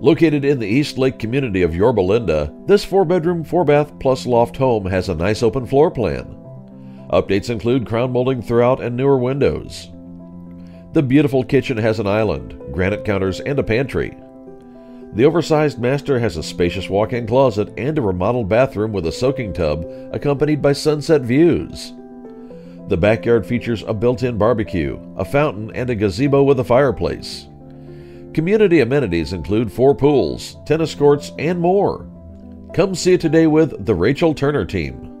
Located in the East Lake community of Yorba Linda, this 4 bedroom, 4 bath plus loft home has a nice open floor plan. Updates include crown molding throughout and newer windows. The beautiful kitchen has an island, granite counters, and a pantry. The oversized master has a spacious walk in closet and a remodeled bathroom with a soaking tub, accompanied by sunset views. The backyard features a built in barbecue, a fountain, and a gazebo with a fireplace. Community amenities include four pools, tennis courts, and more. Come see it today with the Rachel Turner team.